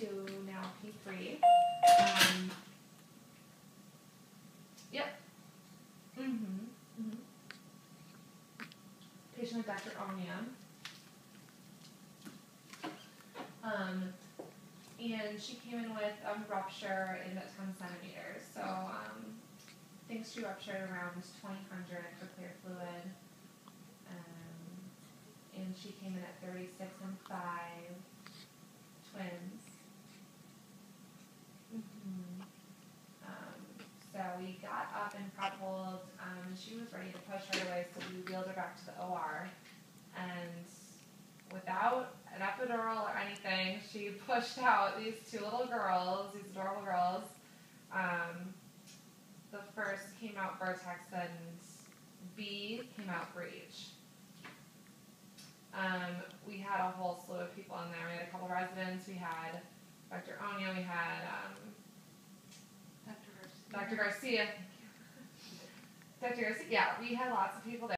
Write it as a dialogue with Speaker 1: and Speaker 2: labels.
Speaker 1: P2, now P3. Um, yep. Mm-hmm. mm-hmm. Patient with Dr. Onya. Um, and she came in with a rupture in at 10 centimeters. So, um, thinks she ruptured around 2000 for clear fluid. Um, and she came in at 36 and 5, twins. hmm Um, so we got up and prep hold, um, and she was ready to push right away, so we wheeled her back to the OR. And without an epidural or anything, she pushed out these two little girls, these adorable girls. Um, the first came out Vertex and B came out Breech. Um, we had a whole slew of people in there. We had a couple residents. We had Dr. Onya. We had. Dr. Garcia. Dr. Garcia. Yeah, we had lots of people there.